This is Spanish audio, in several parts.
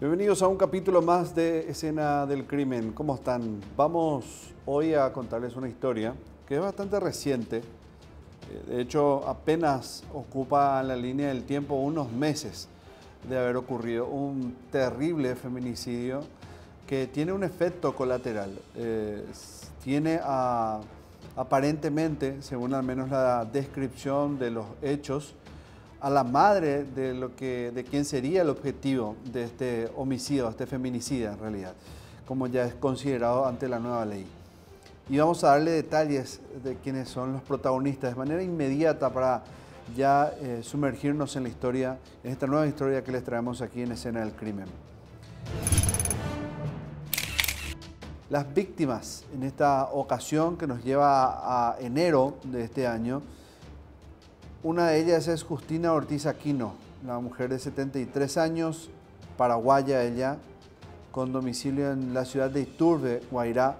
Bienvenidos a un capítulo más de Escena del Crimen. ¿Cómo están? Vamos hoy a contarles una historia que es bastante reciente. Eh, de hecho, apenas ocupa la línea del tiempo unos meses de haber ocurrido un terrible feminicidio que tiene un efecto colateral. Eh, tiene aparentemente, según al menos la descripción de los hechos, a la madre de, lo que, de quién sería el objetivo de este homicidio, este feminicida en realidad, como ya es considerado ante la nueva ley. Y vamos a darle detalles de quiénes son los protagonistas de manera inmediata para ya eh, sumergirnos en la historia, en esta nueva historia que les traemos aquí en Escena del Crimen. Las víctimas en esta ocasión que nos lleva a enero de este año una de ellas es Justina Ortiz Aquino, la mujer de 73 años, paraguaya ella, con domicilio en la ciudad de Iturbe, Guairá.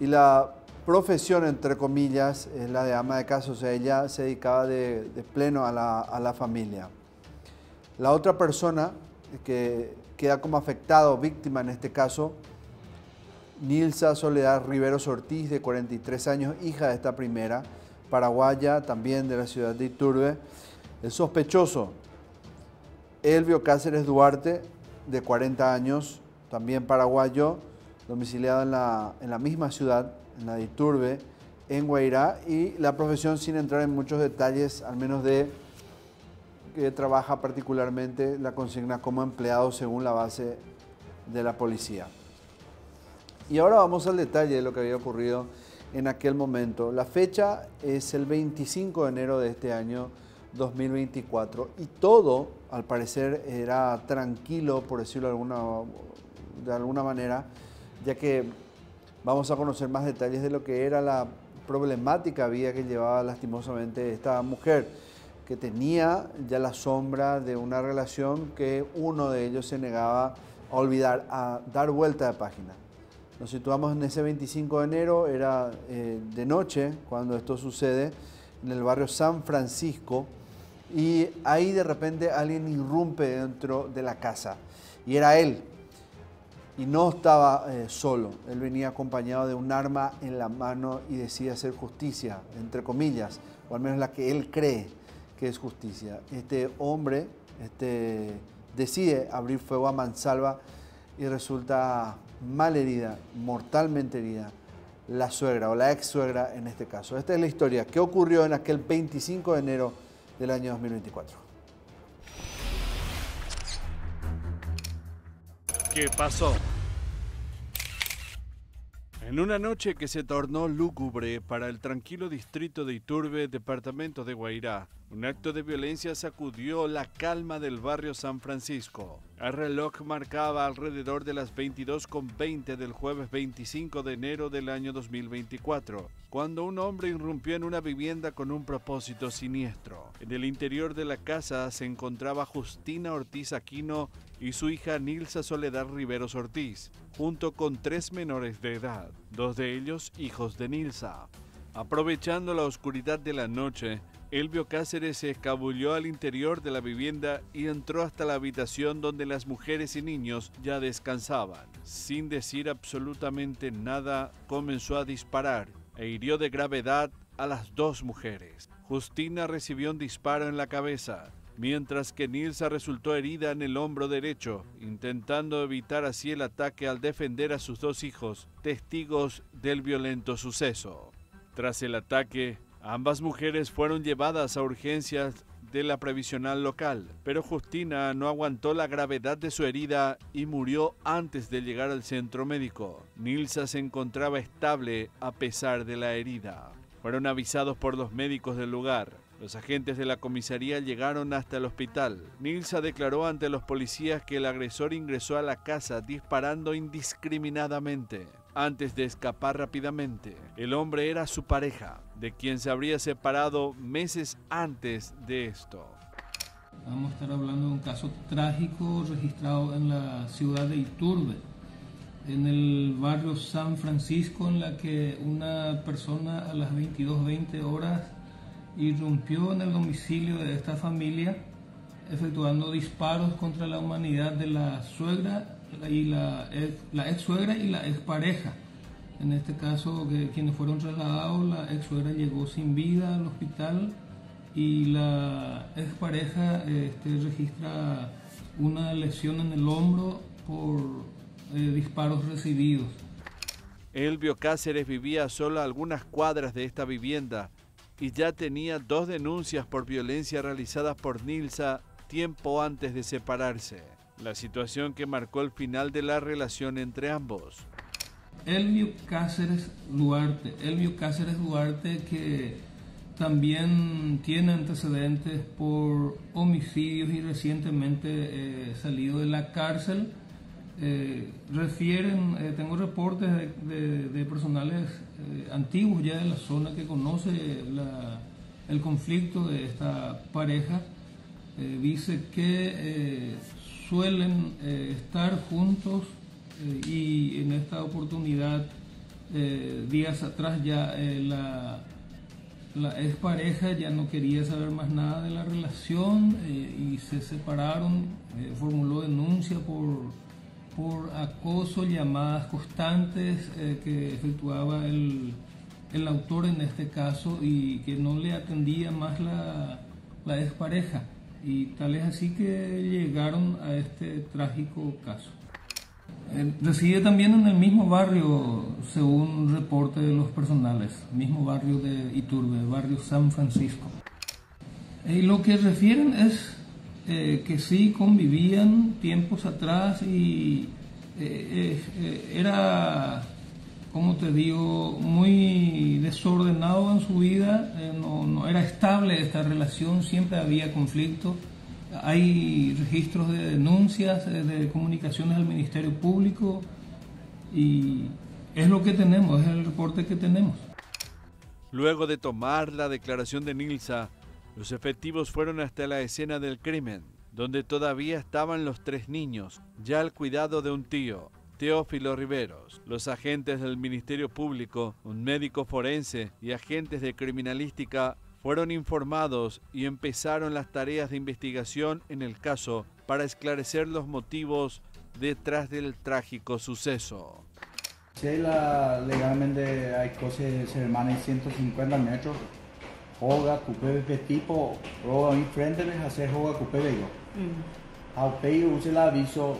Y la profesión, entre comillas, es la de ama de casa, o sea, ella se dedicaba de, pleno a la, a la, familia. La otra persona que queda como afectado, víctima en este caso, Nilsa Soledad Riveros Ortiz, de 43 años, hija de esta primera, paraguaya, también de la ciudad de Iturbe. El sospechoso, Elvio Cáceres Duarte, de 40 años, también paraguayo, domiciliado en la, en la misma ciudad, en la de Iturbe, en Guairá, y la profesión sin entrar en muchos detalles, al menos de que trabaja particularmente la consigna como empleado según la base de la policía. Y ahora vamos al detalle de lo que había ocurrido en aquel momento. La fecha es el 25 de enero de este año 2024 y todo, al parecer, era tranquilo, por decirlo de alguna, manera, ya que vamos a conocer más detalles de lo que era la problemática vida que llevaba lastimosamente esta mujer, que tenía ya la sombra de una relación que uno de ellos se negaba a olvidar, a dar vuelta de página. Nos situamos en ese 25 de enero, era eh, de noche cuando esto sucede, en el barrio San Francisco, y ahí de repente alguien irrumpe dentro de la casa, y era él, y no estaba eh, solo, él venía acompañado de un arma en la mano y decide hacer justicia, entre comillas, o al menos la que él cree que es justicia. Este hombre este, decide abrir fuego a mansalva y resulta mal herida, mortalmente herida, la suegra o la ex suegra en este caso. Esta es la historia. ¿Qué ocurrió en aquel 25 de enero del año 2024? ¿Qué pasó? En una noche que se tornó lúgubre para el tranquilo distrito de Iturbe, departamento de Guairá, un acto de violencia sacudió la calma del barrio San Francisco. El reloj marcaba alrededor de las 22.20 del jueves 25 de enero del año 2024, cuando un hombre irrumpió en una vivienda con un propósito siniestro. En el interior de la casa se encontraba Justina Ortiz Aquino y su hija Nilsa Soledad Riveros Ortiz, junto con tres menores de edad, dos de ellos hijos de Nilsa. Aprovechando la oscuridad de la noche, Elvio Cáceres se escabulló al interior de la vivienda y entró hasta la habitación donde las mujeres y niños ya descansaban. Sin decir absolutamente nada, comenzó a disparar e hirió de gravedad a las dos mujeres. Justina recibió un disparo en la cabeza, mientras que Nilsa resultó herida en el hombro derecho, intentando evitar así el ataque al defender a sus dos hijos, testigos del violento suceso. Tras el ataque, ambas mujeres fueron llevadas a urgencias de la previsional local, pero Justina no aguantó la gravedad de su herida y murió antes de llegar al centro médico. Nilsa se encontraba estable a pesar de la herida. Fueron avisados por los médicos del lugar. Los agentes de la comisaría llegaron hasta el hospital. Nilsa declaró ante los policías que el agresor ingresó a la casa disparando indiscriminadamente antes de escapar rápidamente. El hombre era su pareja, de quien se habría separado meses antes de esto. Vamos a estar hablando de un caso trágico registrado en la ciudad de Iturbe, en el barrio San Francisco, en la que una persona a las 22.20 horas irrumpió en el domicilio de esta familia efectuando disparos contra la humanidad de la suegra y la ex, la ex suegra y la ex pareja. En este caso, que, quienes fueron trasladados, la ex suegra llegó sin vida al hospital y la ex pareja este, registra una lesión en el hombro por eh, disparos recibidos. Elvio Cáceres vivía solo a algunas cuadras de esta vivienda y ya tenía dos denuncias por violencia realizadas por Nilsa tiempo antes de separarse. La situación que marcó el final de la relación entre ambos. Elvio Cáceres Duarte, Elvio Cáceres Duarte que también tiene antecedentes por homicidios y recientemente eh, salido de la cárcel. Eh, refieren, eh, tengo reportes de, de, personales antiguos ya de la zona que conoce el conflicto de esta pareja. dice que suelen estar juntos y en esta oportunidad, días atrás ya la la ex pareja ya no quería saber más nada de la relación eh, y se separaron, eh, formuló denuncia por, por acoso, llamadas constantes eh, que efectuaba el, el, autor en este caso y que no le atendía más la, la ex pareja. Y tal es así que llegaron a este trágico caso. Reside también en el mismo barrio, según reporte de los personales, mismo barrio de Iturbe, barrio San Francisco. Y lo que refieren es eh, que sí convivían tiempos atrás y eh, eh, era, como te digo, muy desordenado en su vida, no, no era estable esta relación, siempre había conflicto hay registros de denuncias, eh, de comunicaciones al Ministerio Público y es lo que tenemos, es el reporte que tenemos. Luego de tomar la declaración de Nilsa, los efectivos fueron hasta la escena del crimen, donde todavía estaban los tres niños, ya al cuidado de un tío, Teófilo Riveros. Los agentes del Ministerio Público, un médico forense y agentes de criminalística fueron informados y empezaron las tareas de investigación en el caso para esclarecer los motivos detrás del trágico suceso. Sí, la, legalmente hay cosas se hermanan 150 metros. Joga, cupé tipo, roba en frente de hacer joga, cupé digo. Mm. Al peyo use el aviso.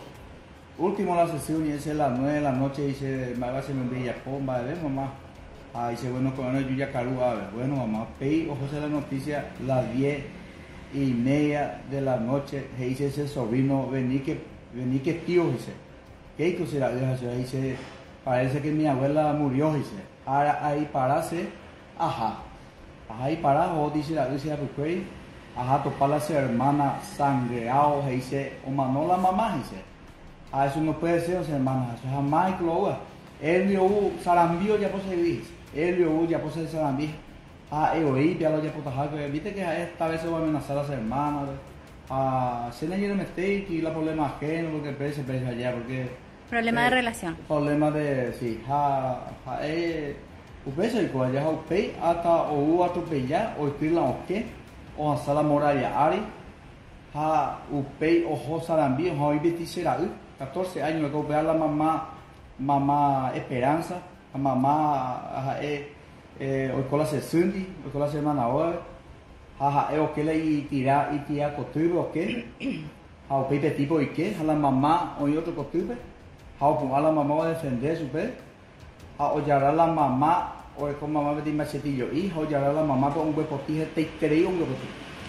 Último la sesión y es a las 9 de la noche y dice, me va a hacer un día, pomba, de mamá. Ah, dice, bueno, con el Yuya Caru, a ver, bueno, mamá, pei, ojo la noticia, las 10 y media de la noche, dice ese sobrino, vení que, vení que tío, dice, ¿qué será? Dice, parece que mi abuela murió, dice, ahora ahí parase, ajá, ajá, ahí para, o dice la dice la ajá, topar la hermana sangreado, dice, o manó la mamá, dice, ah, eso no puede ser, hermana, eso jamás. Él vio sarambío ya pues se dice yo ya puse ese también. Ah, yo oí, ya lo ya puta que viste que esta vez se va a amenazar a las hermanas. Ah, se le me mistake y la problema ajeno porque el precio precio allá porque problema de relación. Problema de sí, ha ha eh Usted se dijo allá usted hasta o hubo atropellar o escribir la qué o a sala muralla ari ha upei ojo sarambi o hoy 14 años que operar la mamá mamá Esperanza a mamá eh, eh, oikola se sundi oikola se manaoa ha e okela i tira i tia kotubo oke ha o pepe tipo ike ha la mamá o otro kotubo ha o a la mamá va a defender su pe ha o yara la mamá o con mamá me di machetillo y ha o yara la mamá con un huevo tije te creo un huevo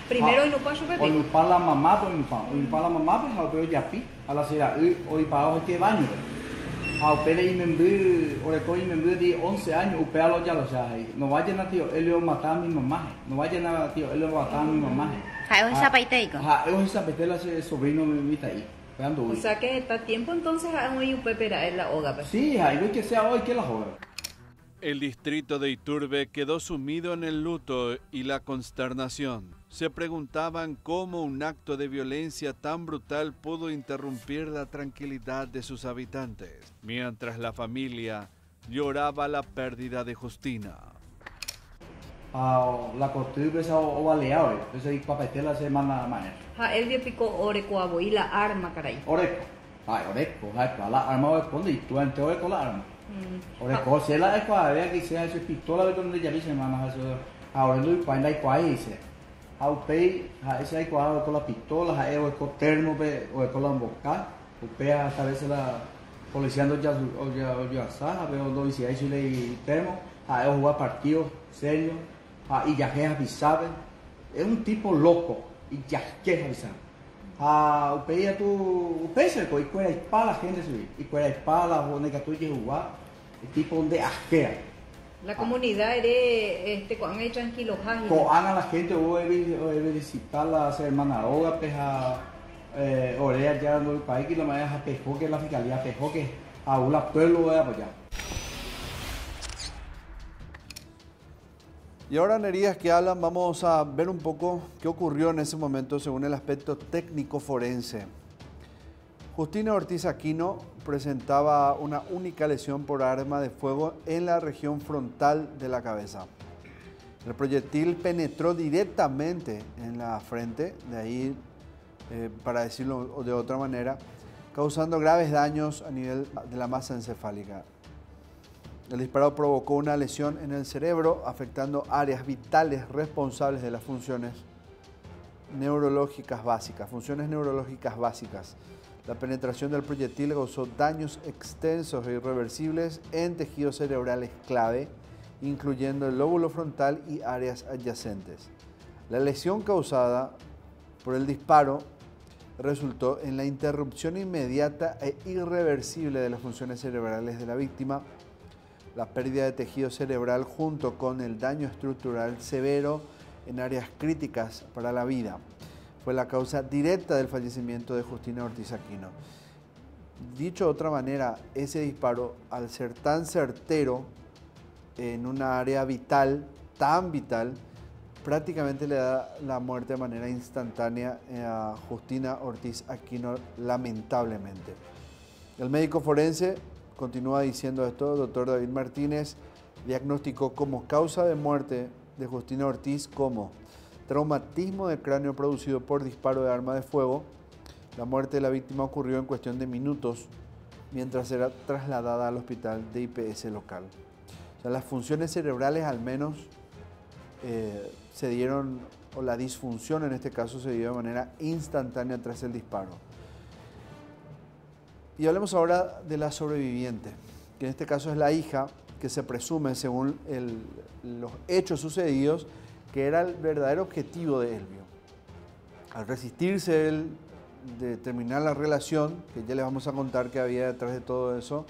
Primero y no puedo O no para la mamá, pues para. O para la mamá, pues a ver ya pi. A la cera, hoy para hoy que baño. A upele imembü oreco imembü de 11 años upea lo ya lo sabe no vayan a tío él lo mata a mi mamá no vayan a tío él lo mata a mi mamá es esa paiteico ja es esa paitela ese sobrino me invita ahí o sea que está tiempo entonces a muy upepera es la hoga pues. sí hay que sea hoy que la hoga el distrito de Iturbe quedó sumido en el luto y la consternación. Se preguntaban cómo un acto de violencia tan brutal pudo interrumpir la tranquilidad de sus habitantes, mientras la familia lloraba la pérdida de Justina. a la costumbre esa o baleado, eso y papete la semana maestra. Ha Elvio pico oreco y la arma caray. Oreco. Ay, oreco, la arma o esconde y tú ante oreco la arma. Oreco, si la escuadra que sea esa pistola de donde ya dice mamá eso. Ahora no y cuando hay cuál dice. Aupei, ese hay cuadro con la pistola, hay o con termo o con la boca. Upei hasta veces la policiando ya ya ya sa, veo do dice ahí si le termo, hay jugar partidos serios. Ah, y ya que es un tipo loco, y ya que sabe. Ah, o peia tu, o peixe, e cuera espada gente se y cuera espada, o nega tu de jugar, el tipo donde asquea. La comunidad es este con el tranquilo Con a la gente o debe visitar la hermana Oga, peja eh, orea ya no el país que la manera pejó que la fiscalía pejó que a una pueblo voy a apoyar. Y ahora en Heridas que hablan vamos a ver un poco qué ocurrió en ese momento según el aspecto técnico forense. Justina Ortiz Aquino presentaba una única lesión por arma de fuego en la región frontal de la cabeza. El proyectil penetró directamente en la frente, de ahí, eh, para decirlo de otra manera, causando graves daños a nivel de la masa encefálica. El disparo provocó una lesión en el cerebro, afectando áreas vitales responsables de las funciones neurológicas básicas, funciones neurológicas básicas. La penetración del proyectil causó daños extensos e irreversibles en tejidos cerebrales clave, incluyendo el lóbulo frontal y áreas adyacentes. La lesión causada por el disparo resultó en la interrupción inmediata e irreversible de las funciones cerebrales de la víctima, la pérdida de tejido cerebral junto con el daño estructural severo en áreas críticas para la vida. Fue la causa directa del fallecimiento de Justina Ortiz Aquino. Dicho de otra manera, ese disparo, al ser tan certero en una área vital, tan vital, prácticamente le da la muerte de manera instantánea a Justina Ortiz Aquino, lamentablemente. El médico forense Continúa diciendo esto, el doctor David Martínez diagnosticó como causa de muerte de Justina Ortiz como traumatismo de cráneo producido por disparo de arma de fuego. La muerte de la víctima ocurrió en cuestión de minutos mientras era trasladada al hospital de IPS local. O sea, las funciones cerebrales al menos eh, se dieron, o la disfunción en este caso se dio de manera instantánea tras el disparo. Y hablemos ahora de la sobreviviente, que en este caso es la hija que se presume, según los hechos sucedidos, que era el verdadero objetivo de Elvio. Al resistirse él de terminar la relación, que ya les vamos a contar que había detrás de todo eso,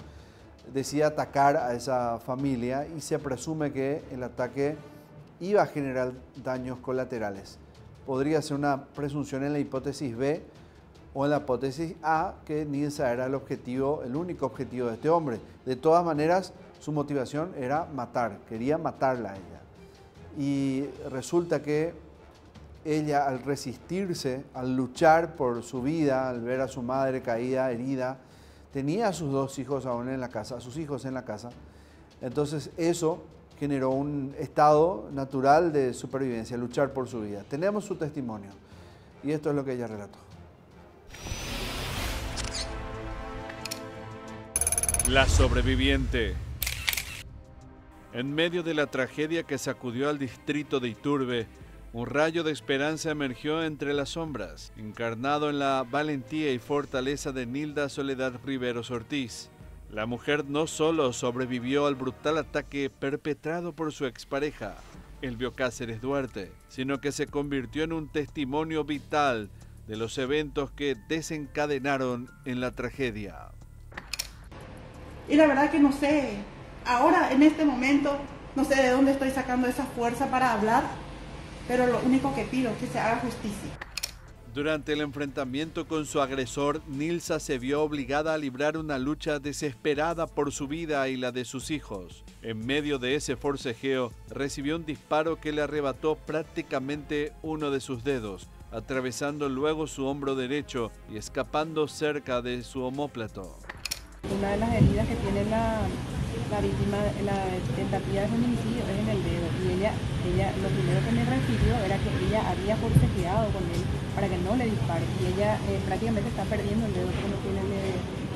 decide atacar a esa familia y se presume que el ataque iba a generar daños colaterales. Podría ser una presunción en la hipótesis B, o en la hipótesis A, que Nilsa era el objetivo, el único objetivo de este hombre. De todas maneras, su motivación era matar, quería matarla a ella. Y resulta que ella al resistirse, al luchar por su vida, al ver a su madre caída, herida, tenía a sus dos hijos aún en la casa, a sus hijos en la casa. Entonces eso generó un estado natural de supervivencia, luchar por su vida. Tenemos su testimonio y esto es lo que ella relató. La sobreviviente. En medio de la tragedia que sacudió al distrito de Iturbe, un rayo de esperanza emergió entre las sombras, encarnado en la valentía y fortaleza de Nilda Soledad Riveros Ortiz. La mujer no solo sobrevivió al brutal ataque perpetrado por su expareja, Elvio Cáceres Duarte, sino que se convirtió en un testimonio vital de los eventos que desencadenaron en la tragedia. Y la verdad que no sé, ahora en este momento, no sé de dónde estoy sacando esa fuerza para hablar, pero lo único que pido es que se haga justicia. Durante el enfrentamiento con su agresor, Nilsa se vio obligada a librar una lucha desesperada por su vida y la de sus hijos. En medio de ese forcejeo, recibió un disparo que le arrebató prácticamente uno de sus dedos, atravesando luego su hombro derecho y escapando cerca de su homóplato. Una de las heridas que tiene la, víctima, la tentativa de feminicidio es en el dedo y ella ella lo primero que me refirió era que ella había forcejeado con él para que no le dispare y ella eh, prácticamente está perdiendo el dedo porque tiene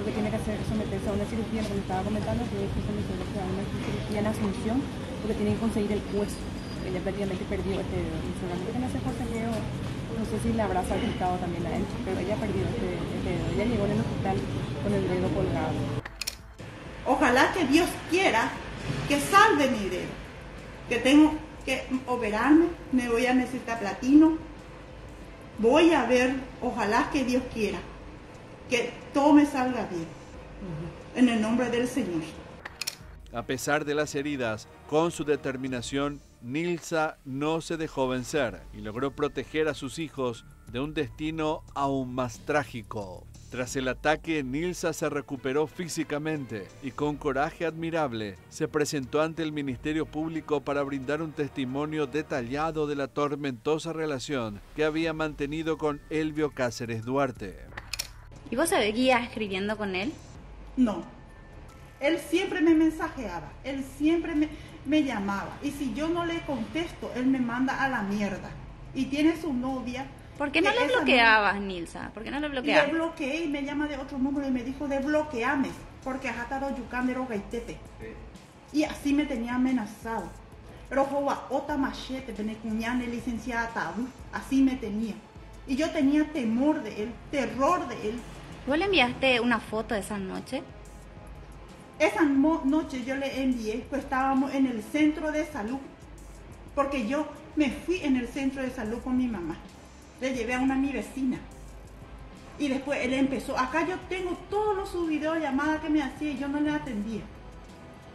lo que tiene que hacer es someterse a una cirugía, me estaba comentando que es someterse a una cirugía en Asunción porque tiene que conseguir el hueso. Ella prácticamente perdió este dedo. Y seguramente que no hace forcejeo, no sé si le habrá salpicado también a él, pero ella perdió este, este dedo. Ella llegó en el hospital con el dedo colgado. Ojalá que Dios quiera que salve mi dedo, que tengo que operarme, me voy a necesitar platino, voy a ver, ojalá que Dios quiera, que todo me salga bien, en el nombre del Señor. A pesar de las heridas, con su determinación, Nilsa no se dejó vencer y logró proteger a sus hijos de un destino aún más trágico. Tras el ataque, Nilsa se recuperó físicamente y con coraje admirable se presentó ante el Ministerio Público para brindar un testimonio detallado de la tormentosa relación que había mantenido con Elvio Cáceres Duarte. ¿Y vos seguías escribiendo con él? No. Él siempre me mensajeaba, él siempre me, me llamaba. Y si yo no le contesto, él me manda a la mierda. Y tiene su novia ¿Por qué no le bloqueabas, Nilsa? ¿Por qué no le bloqueabas? Le bloqueé y me llama de otro número y me dijo de bloquearme porque ha estado yucandero gaitete. Y así me tenía amenazado. Rojoba ota machete, cuñane licenciada tabú. Así me tenía. Y yo tenía temor de él, terror de él. ¿Vos le enviaste una foto de esa noche? Esa noche yo le envié, pues estábamos en el centro de salud. Porque yo me fui en el centro de salud con mi mamá le llevé a una mi vecina. Y después él empezó, acá yo tengo todos los videollamadas que me hacía y yo no le atendía.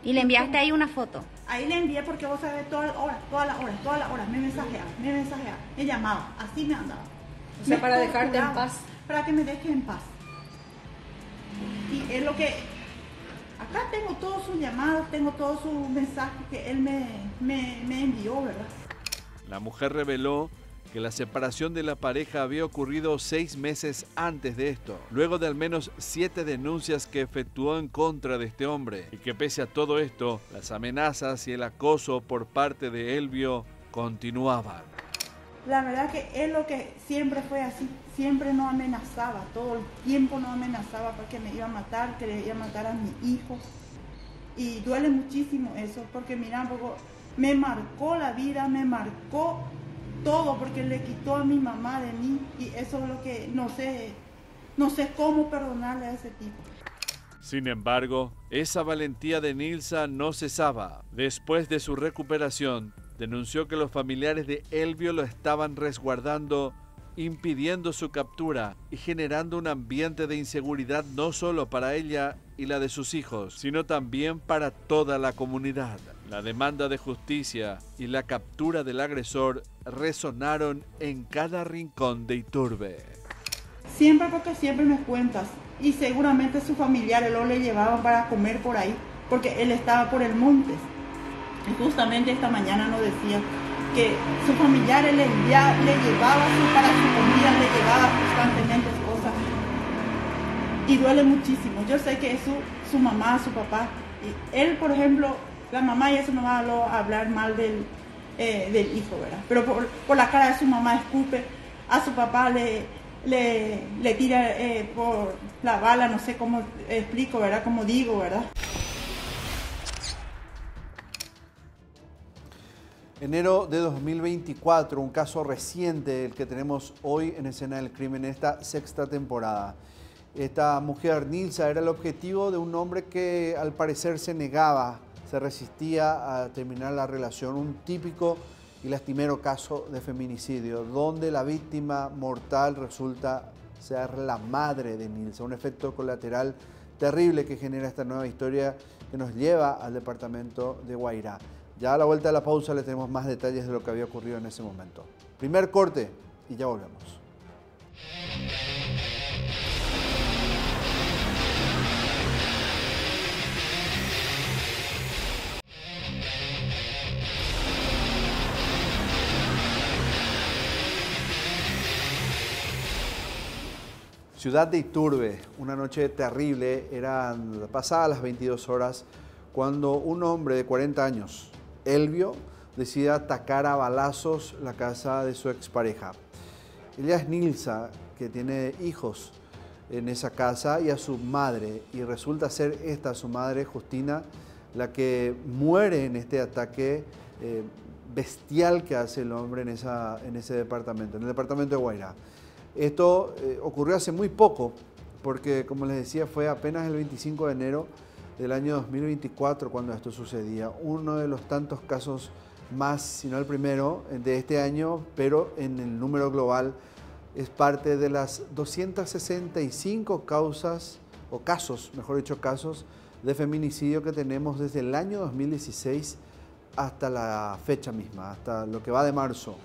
¿Y le enviaste ahí una foto? Ahí le envié porque vos sabés todas las horas, todas las horas, todas las horas, me mensajeaba, me mensajeaba, me llamaba, así me andaba. O sea, para dejarte en paz. Para que me deje en paz. Y es lo que, acá tengo todos sus llamadas, tengo todos sus mensajes que él me, me, me envió, ¿verdad? La mujer reveló que la separación de la pareja había ocurrido seis meses antes de esto, luego de al menos siete denuncias que efectuó en contra de este hombre, y que pese a todo esto, las amenazas y el acoso por parte de Elvio continuaban. La verdad que es lo que siempre fue así, siempre nos amenazaba, todo el tiempo nos amenazaba porque me iba a matar, que le iba a matar a mis hijos. Y duele muchísimo eso, porque mira, me marcó la vida, me marcó todo porque le quitó a mi mamá de mí y eso es lo que no sé, no sé cómo perdonarle a ese tipo. Sin embargo, esa valentía de Nilsa no cesaba. Después de su recuperación, denunció que los familiares de Elvio lo estaban resguardando, impidiendo su captura y generando un ambiente de inseguridad no solo para ella y la de sus hijos, sino también para toda la comunidad. La demanda de justicia y la captura del agresor resonaron en cada rincón de Iturbe. Siempre porque siempre me cuentas y seguramente sus familiares lo le llevaban para comer por ahí porque él estaba por el monte. Justamente esta mañana nos decía que sus familiares le, ya, le llevaban para su comida, le llevaba constantemente cosas. Y duele muchísimo. Yo sé que su, su mamá, su papá. Y él, por ejemplo, la mamá y eso no va a hablar mal del, eh, del hijo, ¿verdad? Pero por, la cara de su mamá escupe, a su papá le, le, tira eh, por la bala, no sé cómo explico, ¿verdad? Como digo, ¿verdad? Enero de 2024, un caso reciente, el que tenemos hoy en escena del crimen, en esta sexta temporada. Esta mujer, Nilsa, era el objetivo de un hombre que al parecer se negaba se resistía a terminar la relación. Un típico y lastimero caso de feminicidio, donde la víctima mortal resulta ser la madre de Nilsa. Un efecto colateral terrible que genera esta nueva historia que nos lleva al departamento de Guairá. Ya a la vuelta de la pausa le tenemos más detalles de lo que había ocurrido en ese momento. Primer corte y ya volvemos. Ciudad de Iturbe, una noche terrible, eran pasadas las 22 horas, cuando un hombre de 40 años, Elvio, decide atacar a balazos la casa de su expareja. Ella es Nilsa, que tiene hijos en esa casa, y a su madre, y resulta ser esta, su madre, Justina, la que muere en este ataque eh, bestial que hace el hombre en, ese departamento, en el departamento de Guairá. Esto eh, ocurrió hace muy poco, porque como les decía, fue apenas el 25 de enero del año 2024 cuando esto sucedía. Uno de los tantos casos más, si no el primero, de este año, pero en el número global es parte de las 265 causas, o casos, mejor dicho, casos de feminicidio que tenemos desde el año 2016 hasta la fecha misma, hasta lo que va de marzo.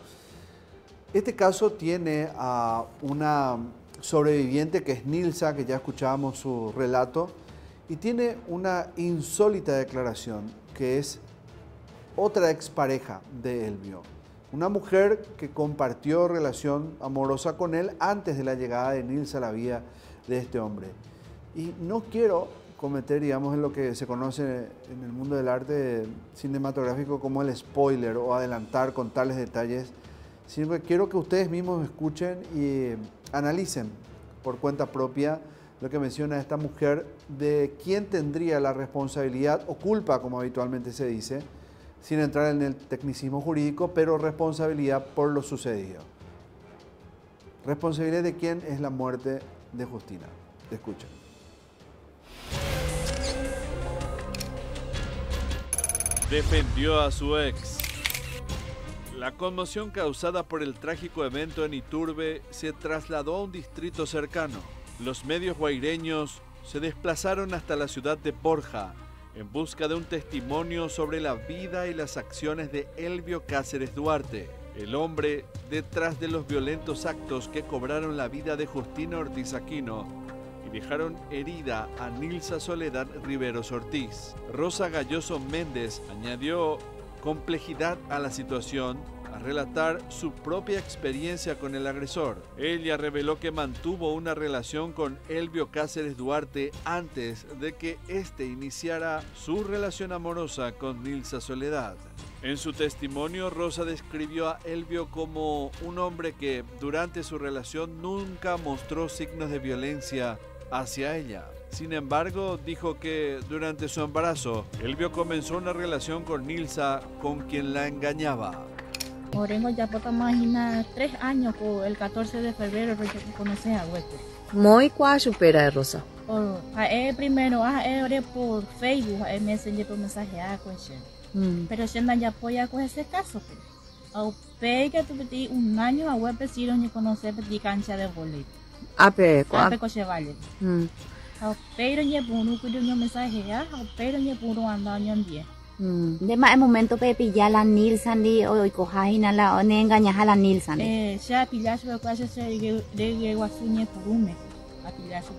Este caso tiene a una sobreviviente que es Nilsa, que ya escuchábamos su relato, y tiene una insólita declaración, que es otra expareja de Elvio. Una mujer que compartió relación amorosa con él antes de la llegada de Nilsa a la vida de este hombre. Y no quiero cometer, digamos, en lo que se conoce en el mundo del arte cinematográfico como el spoiler o adelantar con tales detalles, sino que quiero que ustedes mismos escuchen y analicen por cuenta propia lo que menciona esta mujer de quién tendría la responsabilidad o culpa, como habitualmente se dice, sin entrar en el tecnicismo jurídico, pero responsabilidad por lo sucedido. Responsabilidad de quién es la muerte de Justina. Escuchen. defendió a su ex. La conmoción causada por el trágico evento en Iturbe se trasladó a un distrito cercano. Los medios guaireños se desplazaron hasta la ciudad de Borja en busca de un testimonio sobre la vida y las acciones de Elvio Cáceres Duarte, el hombre detrás de los violentos actos que cobraron la vida de Justino Ortiz Aquino dejaron herida a Nilsa Soledad Riveros Ortiz. Rosa Galloso Méndez añadió complejidad a la situación a relatar su propia experiencia con el agresor. Ella reveló que mantuvo una relación con Elvio Cáceres Duarte antes de que éste iniciara su relación amorosa con Nilsa Soledad. En su testimonio, Rosa describió a Elvio como un hombre que durante su relación nunca mostró signos de violencia hacia ella. Sin embargo, dijo que durante su embarazo, Elvio comenzó una relación con Nilsa con quien la engañaba. Morengo ya por imagina tres años, el 14 de febrero conocí a Hueco. Muy cuál supera Rosa. Por, a él primero, a él por Facebook, a él Messenger por mensaje a mm. Pero se ya apoya con ese caso. A que tu un año a web si ni conocer de cancha de boleto. Ape, ko ape se vale. Hmm. Hau pero punu ku dunyo mensaje ya, hau pero Hmm. De ma momento pe pilla la Nilsan o ko haina la o ne engaña la Nilsan. Eh, ya pilla su ko se se de de guasu nye purume. A pilla su.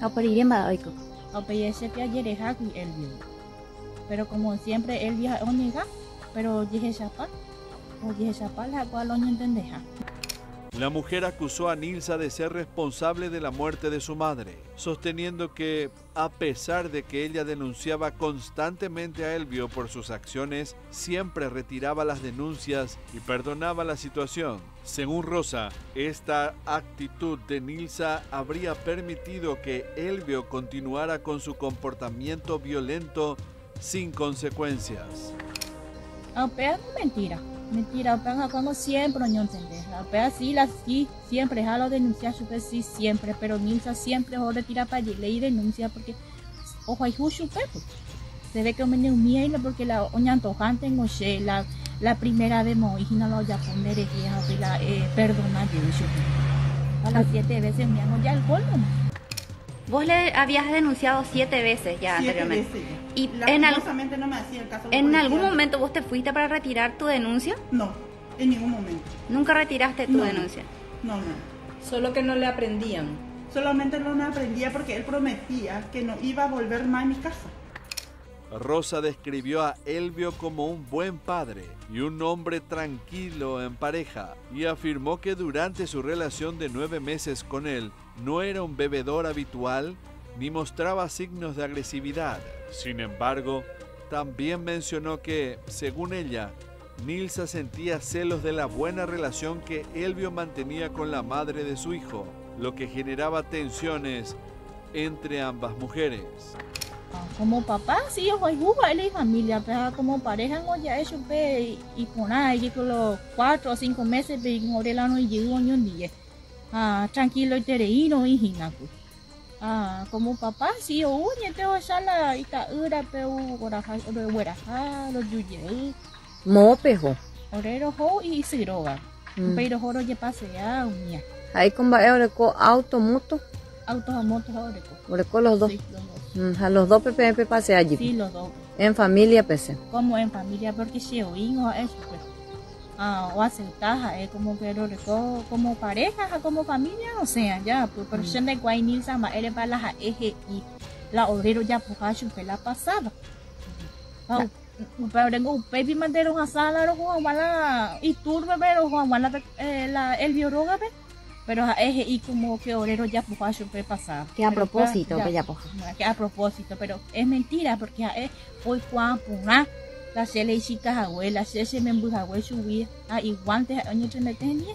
Hau por ir ma oiko. Hau pe ese pia yere ha ku el bio. Pero como siempre él viaja onega, pero dije chapal. O dije chapal la cual no entendeja. La mujer acusó a Nilsa de ser responsable de la muerte de su madre, sosteniendo que, a pesar de que ella denunciaba constantemente a Elvio por sus acciones, siempre retiraba las denuncias y perdonaba la situación. Según Rosa, esta actitud de Nilsa habría permitido que Elvio continuara con su comportamiento violento sin consecuencias. es mentira. Mentira, o como siempre no entender. O sí, la sí, siempre, jalo denunciar, super sí, siempre, pero Nilsa siempre o retira para allí, y denuncia porque, ojo, hay justo pues. Se ve que me mía porque la oña antojante en la, la primera vez mo, y no lo ya poner y la eh, perdona de A las siete veces me hago ya el colmo. Vos le habías denunciado siete veces ya siete anteriormente. Veces. Y en, no me hacía el caso ¿En algún momento vos te fuiste para retirar tu denuncia? No, en ningún momento. ¿Nunca retiraste tu denuncia? No, no. Solo que no le aprendían. Solamente no me aprendía porque él prometía que no iba a volver más a mi casa. Rosa describió a Elvio como un buen padre y un hombre tranquilo en pareja y afirmó que durante su relación de nueve meses con él no era un bebedor habitual ni mostraba signos de agresividad. Sin embargo, también mencionó que, según ella, Nilsa sentía celos de la buena relación que Elvio mantenía con la madre de su hijo, lo que generaba tensiones entre ambas mujeres. Como papá, sí, yo soy jugo, él y familia, pero como pareja, no ya eso, y con ahí, los cuatro o cinco meses, pe, con el ano y llegó un día. Ah, tranquilo y tereino y hinaku. Ah, como papá, sí, yo, uña, te voy a sala, y ta, ura, pe, ura, ura, ura, ura, los yuye, Mo pejo. orero ho y siroga. Mm. Pero horo ya pasea, uña. Ahí con va oreko auto, moto. Autos a motos, oreko. Oreko los dos. Sí, los dos. Mm, a los dos PPP pase allí. Sí, los dos. En familia pese. como en familia porque si oín o eso pues ah, o aceptas es como que lo reco- como pareja como familia o sea ya pues pero yo de guainil sama eres para la eje y la obrero ya pues ha chupe la pasada Ah, pero tengo un baby mandero a sala ro juan mala y turbe pero juan mala eh, la el bioroga pero a eje y como que obrero ya pues ha chupe pasada Que a Pero, propósito, que ya poja. que a propósito, pero es mentira porque hoy cuando puna la se le hiciste abuela, se se me embuja abuela subir, ah igual te año te tenía,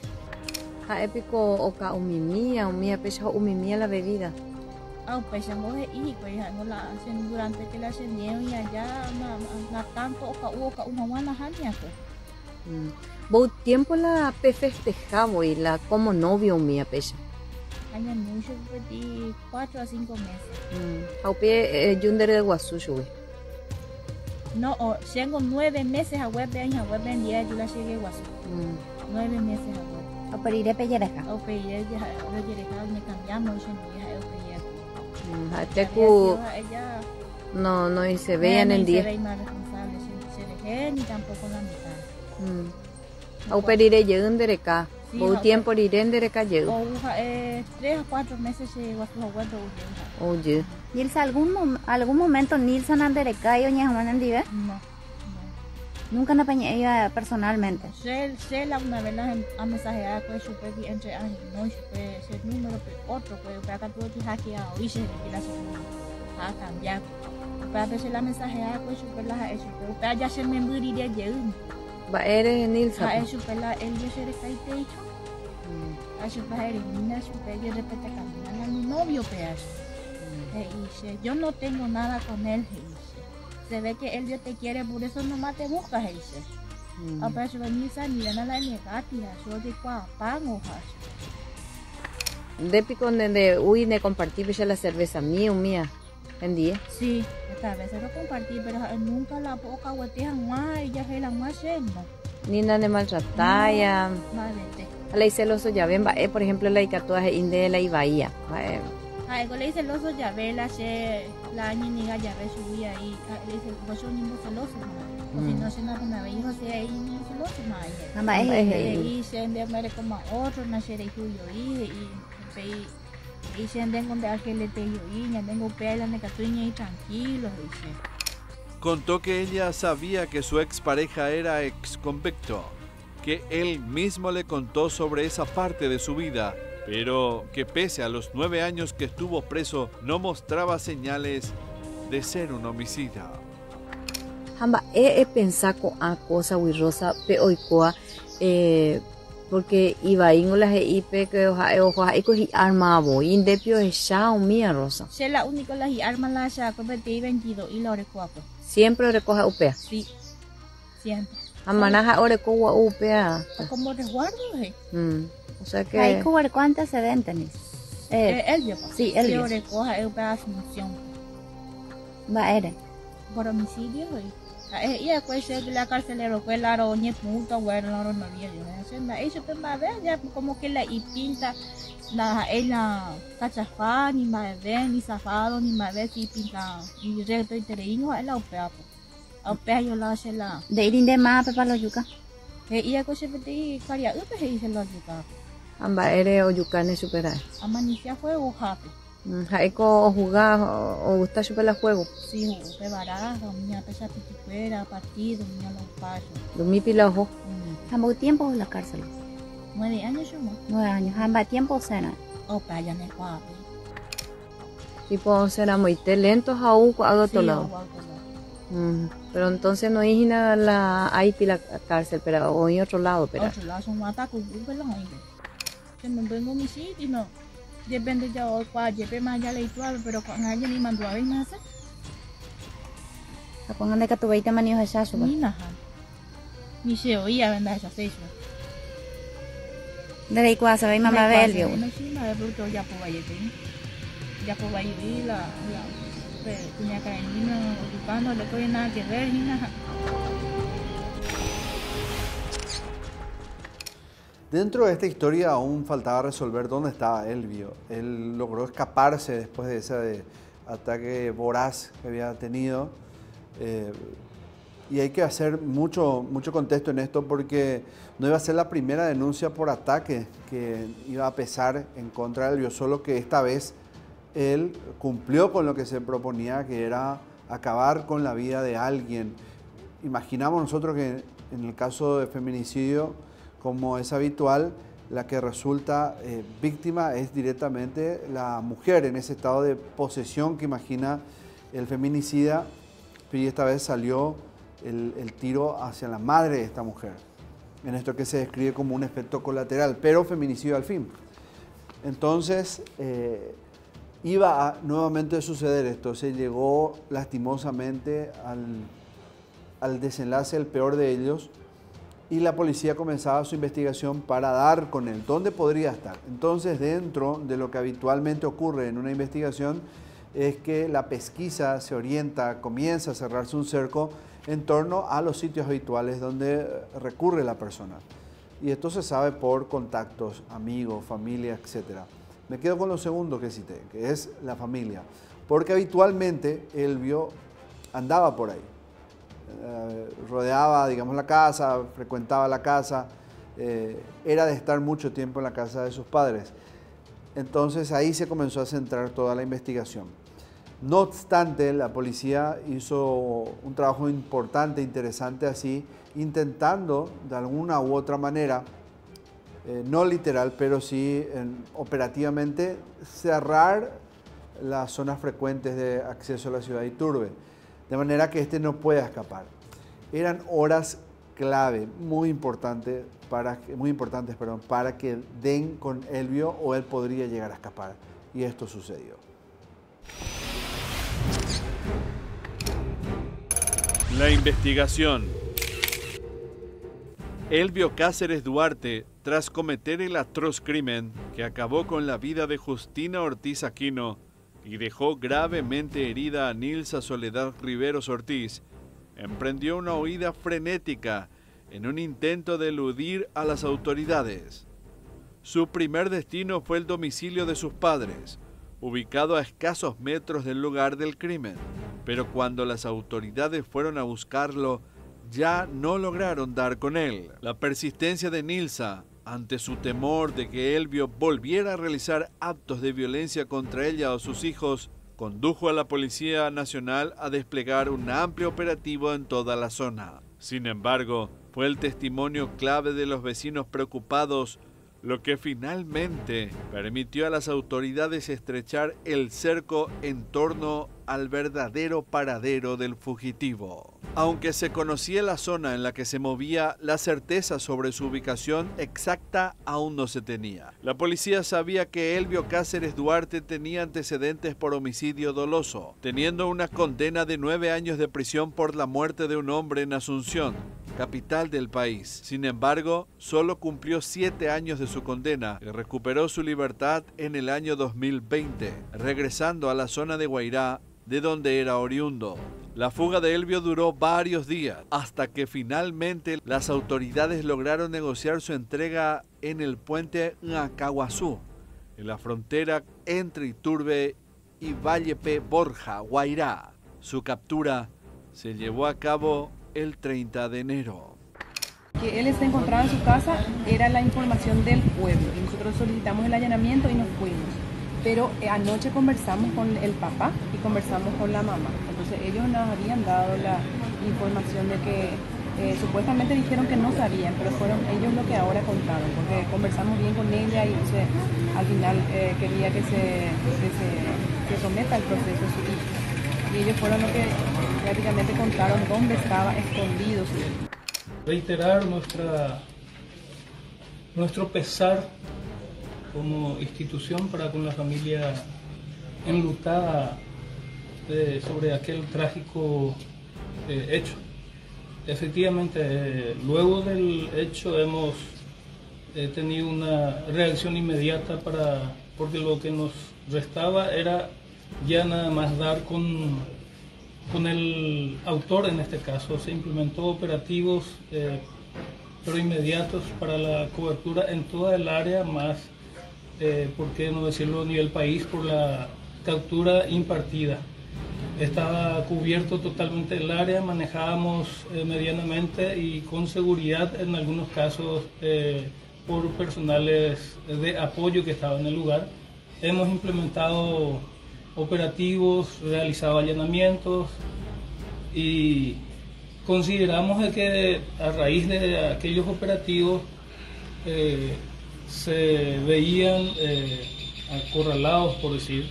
Ja épico oka umimia, umia pecha umimia la bebida. ah pues moje y pues ya no la hacen durante que la hacen y allá na tanto oka u oka una buena hania pues. Mm. Vos tiempo la pe festejavo y la como novio umia pecha. Año mucho pues de cuatro a cinco meses. Mm. Haupe eh, yundere de guasu shuwe. No, o tengo nueve meses a web año a web en día yo la llegué guaso. Mm. Nueve meses a web. O pediré pellereja. O lo llegué me cambiamos en día o pedir. Mm. Ja teku ella no no y se veían en día. ni tampoco la mitad. Haupe rire yundere ka. Sí, Vos haupe- tiempo O yeun. uja, eh, tres o cuatro meses se a su uja. Oye. Nilsa, ¿algún, mom- algún momento Nilsa Nandereca y Oña Juan Andive? No, Nunca la peñé ella personalmente. Se, se la una vez la a mensajear pues supe que entre años no supe ese número pues otro pues para acá tuvo que hackear o hice que la a cambiar. Para veces la mensajear pues supe la eso pero para ya se me muriría de un. Va eres Nilsa. A eso pues la el yo se le caí. Mm. A su padre, niña, su padre, de repente caminan a mi novio. E dice, yo no tengo nada con él, e. Se ve que él Dios te quiere, por eso nomás te busca, e dice. Mm. A pesar de mi sanidad, no la negativa, yo de cuapán, ojas. De pico de uy de compartir pecha la cerveza mía mía. En día. Sí, esta vez lo compartí, pero nunca la boca huetean más, ya se la más. Ni nada de maltratada. Madre de. La celoso ya ven, va, eh, por ejemplo, la icatuaje inde la ibaía. Va, eh, A él le dice el oso llave, la se la niña llave subía ahí. Le dice, vos sos un niño celoso, O si Mm. no se nada una vez, hijo, si hay niño celoso, Amba es es- y se ande mere como otro na shere huyo y y y se ande con de aquel te yo y ya tengo pela ne catuña y tranquilo dice Contó que ella sabía que su expareja era ex convicto, que él mismo le contó sobre esa parte de su vida, pero que pese a los nueve años que estuvo preso no mostraba señales de ser un homicida. Hamba, e e pensaco a cosa rosa pe oikoa eh, porque iba ingola he ipe que oja e oja iko hi arma bo indepio e shao mía rosa. se la única la y arma la ya con 22 y lo recuapo Siempre recoja upea. sí siempre Amanaja ore kowa upea. Como resguardo eh Mm. O sea que Ahí cubar cuánto antecedentes, Nis? Eh, eh, él yo sí, él yo yo. recoja el asunción va eres. por homicidio y eh, y después se la carcelero fue la roñe puta bueno la había yo eso pues va a ver ya como que la y pinta la él la cachafá ni más ver ni zafado ni más ver si pinta y recto y tereino él la opea opea yo la hace la De ir de más pepa los yuca. eh, y después se peti caria upe se dice lo yuca amba ere oyukane supera. amanicia fue o jape Mm. Jaiko o jugar o o gusta super la juego. sí upe baraja niña pesa piticuera partido niña los pasos Dumi pila ojo. Mm. Amba tiempo en la cárcel. nueve años yo Nueve años. Amba tiempo cena. opea ya me cuape Tipo será muy lento jau hago Sí, todo lado. Mm, pero entonces no hay nada la hay la cárcel, pero o en otro lado, pero. Otro lado son mata con Google los aires. Que no vengo mi sitio, no. Depende ya o cual lleve más ya pero con alguien ni mandó a ver más. Pongan de que tu veita manio allá, su. Ni nada. Ni se oía vender esa fecha. De ahí cuando se ve mamá vio. No nada, porque ya por ahí, ya por ahí la la punya kainina ocupando no tiene nada que ver ni nada. Dentro de esta historia aún faltaba resolver dónde estaba Elvio. Él logró escaparse después de ese ataque voraz que había tenido. Eh, y hay que hacer mucho, mucho contexto en esto porque no iba a ser la primera denuncia por ataque que iba a pesar en contra de Elvio, solo que esta vez él cumplió con lo que se proponía, que era acabar con la vida de alguien. Imaginamos nosotros que en el caso de feminicidio, como es habitual, la que resulta eh, víctima es directamente la mujer en ese estado de posesión que imagina el feminicida, pero esta vez salió el, tiro hacia la madre de esta mujer, en esto que se describe como un efecto colateral, pero feminicidio al fin. Entonces, eh, iba a nuevamente suceder esto. Se llegó lastimosamente al, al desenlace, el peor de ellos, y la policía comenzaba su investigación para dar con él. ¿Dónde podría estar? Entonces, dentro de lo que habitualmente ocurre en una investigación, es que la pesquisa se orienta, comienza a cerrarse un cerco en torno a los sitios habituales donde recurre la persona. Y esto se sabe por contactos, amigos, familia, etcétera. Me quedo con lo segundo que cité, que es la familia. Porque habitualmente Elvio andaba por ahí. Eh, rodeaba, digamos, la casa, frecuentaba la casa. Eh, era de estar mucho tiempo en la casa de sus padres. Entonces ahí se comenzó a centrar toda la investigación. No obstante, la policía hizo un trabajo importante, interesante así, intentando de alguna u otra manera eh, no literal, pero sí operativamente cerrar las zonas frecuentes de acceso a la ciudad de Iturbe, de manera que este no pueda escapar. Eran horas clave, muy, para, muy importantes para que den con Elvio o él podría llegar a escapar. Y esto sucedió. La investigación. Elvio Cáceres Duarte tras cometer el atroz crimen que acabó con la vida de Justina Ortiz Aquino y dejó gravemente herida a Nilsa Soledad Riveros Ortiz, emprendió una huida frenética en un intento de eludir a las autoridades. Su primer destino fue el domicilio de sus padres, ubicado a escasos metros del lugar del crimen, pero cuando las autoridades fueron a buscarlo, ya no lograron dar con él. La persistencia de Nilsa ante su temor de que Elvio volviera a realizar actos de violencia contra ella o sus hijos, condujo a la Policía Nacional a desplegar un amplio operativo en toda la zona. Sin embargo, fue el testimonio clave de los vecinos preocupados lo que finalmente permitió a las autoridades estrechar el cerco en torno al verdadero paradero del fugitivo. Aunque se conocía la zona en la que se movía, la certeza sobre su ubicación exacta aún no se tenía. La policía sabía que Elvio Cáceres Duarte tenía antecedentes por homicidio doloso, teniendo una condena de nueve años de prisión por la muerte de un hombre en Asunción, capital del país. Sin embargo, solo cumplió siete años de su condena y recuperó su libertad en el año 2020, regresando a la zona de Guairá, de donde era oriundo. La fuga de Elvio duró varios días, hasta que finalmente las autoridades lograron negociar su entrega en el puente Ngacaguazú, en la frontera entre Iturbe y Vallepe Borja, Guairá. Su captura se llevó a cabo el 30 de enero. Que él está encontrado en su casa era la información del pueblo y nosotros solicitamos el allanamiento y nos fuimos. Pero eh, anoche conversamos con el papá y conversamos con la mamá. Entonces ellos nos habían dado la información de que eh, supuestamente dijeron que no sabían, pero fueron ellos lo que ahora contaron, porque conversamos bien con ella y al final eh, quería que se, que se, someta al proceso su ellos fueron los que prácticamente contaron dónde estaba escondido Reiterar nuestra, nuestro pesar como institución para con la familia enlutada eh, sobre aquel trágico eh, hecho. Efectivamente, eh, luego del hecho hemos tenido una reacción inmediata para, porque lo que nos restaba era ya nada más dar con, con el autor en este caso. Se implementó operativos pero inmediatos para la cobertura en toda el área, más, por qué no decirlo, a nivel país, por la captura impartida. Estaba cubierto totalmente el área, manejábamos eh, medianamente y con seguridad en algunos casos eh, por personales de apoyo que estaban en el lugar. Hemos implementado operativos, realizado allanamientos y consideramos que a raíz de aquellos operativos eh, se veían acorralados, por decir,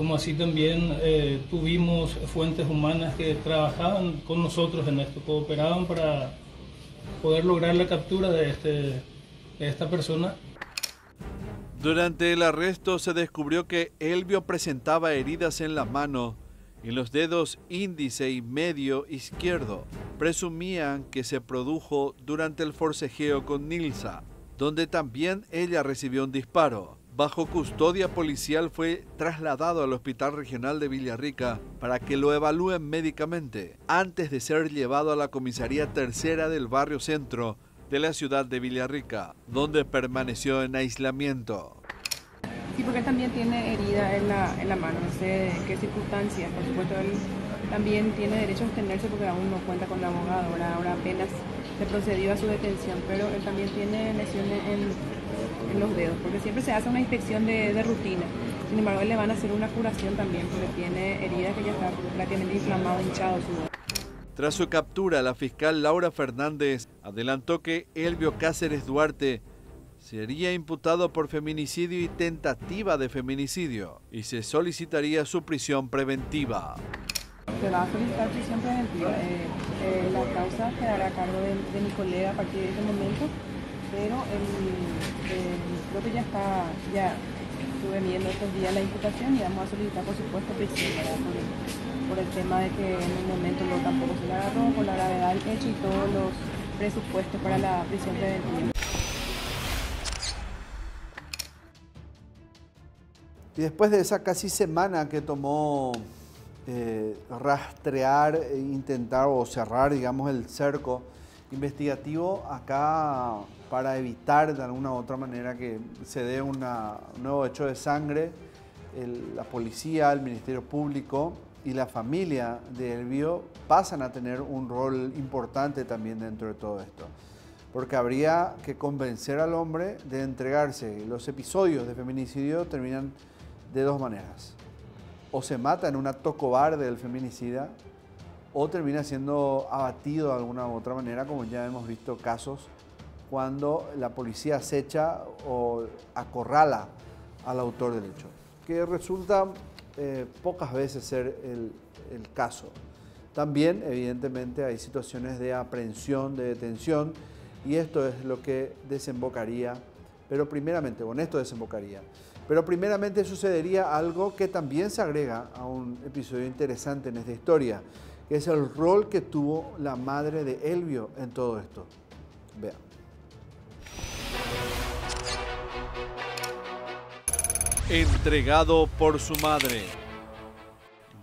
como así también eh, tuvimos fuentes humanas que trabajaban con nosotros en esto, cooperaban para poder lograr la captura de, este, de esta persona. Durante el arresto se descubrió que Elvio presentaba heridas en la mano, en los dedos índice y medio izquierdo. Presumían que se produjo durante el forcejeo con Nilsa, donde también ella recibió un disparo bajo custodia policial fue trasladado al Hospital Regional de Villarrica para que lo evalúen médicamente antes de ser llevado a la comisaría tercera del barrio centro de la ciudad de Villarrica, donde permaneció en aislamiento. Sí, porque él también tiene herida en la, en la mano, no sé en qué circunstancias. Por supuesto, él también tiene derecho a abstenerse porque aún no cuenta con la abogado, ahora, apenas se procedió a su detención, pero él también tiene lesiones en en los dedos, porque siempre se hace una inspección de, rutina. Sin embargo, le van a hacer una curación también, porque tiene heridas que ya está prácticamente inflamado, hinchado su dedo. Tras su captura, la fiscal Laura Fernández adelantó que Elvio Cáceres Duarte sería imputado por feminicidio y tentativa de feminicidio y se solicitaría su prisión preventiva. Se va a solicitar prisión preventiva. Eh, eh, la causa quedará a cargo de, mi colega a partir de ese momento pero creo que ya está, ya estuve viendo estos días la imputación y vamos a solicitar por supuesto prisión por, el, tema de que en un momento no tampoco se le agarró por la gravedad del hecho y todos los presupuestos para la prisión preventiva. Y después de esa casi semana que tomó eh, rastrear e intentar o cerrar, digamos, el cerco investigativo, acá para evitar de alguna u otra manera que se dé un nuevo hecho de sangre, la policía, el Ministerio Público y la familia de Elvio pasan a tener un rol importante también dentro de todo esto. Porque habría que convencer al hombre de entregarse. Los episodios de feminicidio terminan de dos maneras. O se mata en un acto cobarde del feminicida, o termina siendo abatido de alguna u otra manera, como ya hemos visto casos cuando la policía acecha o acorrala al autor del hecho, que resulta eh, pocas veces ser el, caso. También, evidentemente, hay situaciones de aprehensión, de detención, y esto es lo que desembocaría, pero primeramente, con esto desembocaría, pero primeramente sucedería algo que también se agrega a un episodio interesante en esta historia, que es el rol que tuvo la madre de Elvio en todo esto. Vean. Entregado por su madre.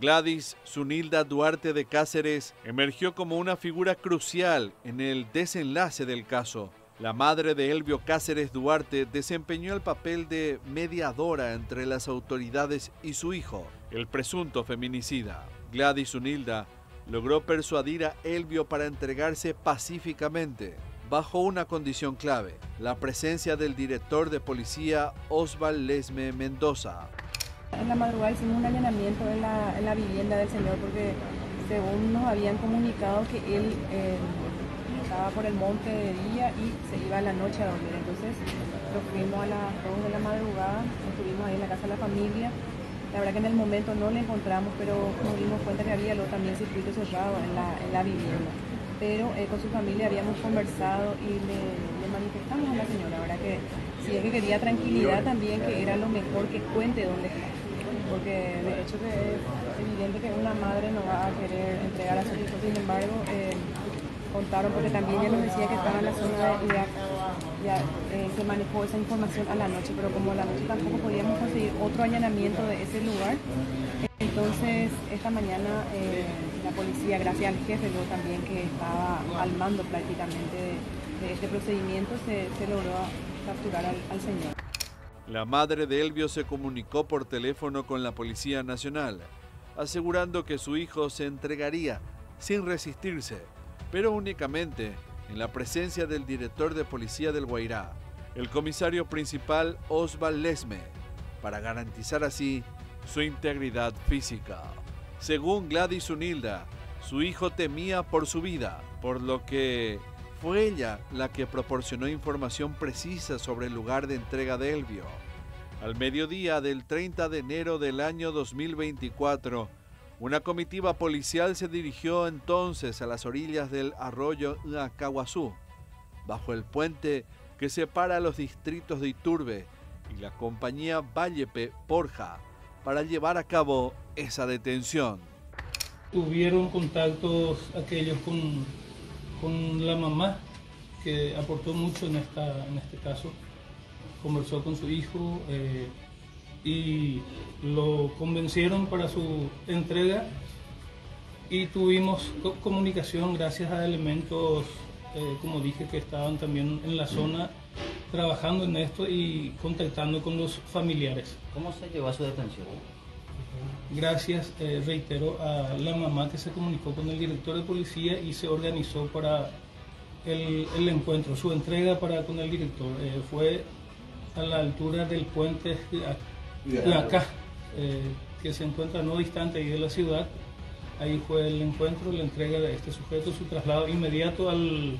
Gladys Zunilda Duarte de Cáceres emergió como una figura crucial en el desenlace del caso. La madre de Elvio Cáceres Duarte desempeñó el papel de mediadora entre las autoridades y su hijo, el presunto feminicida. Gladys Zunilda logró persuadir a Elvio para entregarse pacíficamente bajo una condición clave, la presencia del director de policía Osval Lesme Mendoza. En la madrugada hicimos un allanamiento en la, vivienda del señor porque según nos habían comunicado que él eh, estaba por el monte de día y se iba a la noche a dormir. Entonces lo fuimos a las 2 de la madrugada, estuvimos ahí en la casa de la familia La verdad que en el momento no le encontramos, pero nos dimos cuenta que había luego también circuito cerrado en la, en la vivienda. Pero eh, con su familia habíamos conversado y le, manifestamos a la señora, ¿verdad? Que si es que quería tranquilidad también, que era lo mejor que cuente dónde está. Porque de hecho que es evidente que una madre no va a querer entregar a su hijo, sin embargo, eh, contaron porque también ya nos decía que estaba en la zona de Irak, ya eh, manejó esa información a la noche, pero como a la noche tampoco podíamos conseguir otro allanamiento de ese lugar, entonces esta mañana eh, la policía, gracias al jefe luego también que estaba al mando prácticamente de, este procedimiento, se, se logró capturar al, al señor. La madre de Elvio se comunicó por teléfono con la Policía Nacional, asegurando que su hijo se entregaría sin resistirse, pero únicamente en la presencia del director de policía del Guairá, el comisario principal Osval Lesme, para garantizar así su integridad física. Según Gladys Unilda, su hijo temía por su vida, por lo que fue ella la que proporcionó información precisa sobre el lugar de entrega de Elvio. Al mediodía del 30 de enero del año 2024, una comitiva policial se dirigió entonces a las orillas del arroyo Acahuazú, bajo el puente que separa los distritos de Iturbe y la compañía Vallepe Porja, para llevar a cabo esa detención. Tuvieron contactos aquellos con, con la mamá, que aportó mucho en, esta, en este caso. Conversó con su hijo eh, y lo convencieron para su entrega y tuvimos co- comunicación gracias a elementos, eh, como dije, que estaban también en la zona trabajando en esto y contactando con los familiares. ¿Cómo se llevó a su detención? Gracias, eh, reitero, a la mamá que se comunicó con el director de policía y se organizó para el, el encuentro, su entrega para con el director. Eh, fue a la altura del puente de acá, eh, que se encuentra no distante ahí de la ciudad. Ahí fue el encuentro, la entrega de este sujeto, su traslado inmediato al,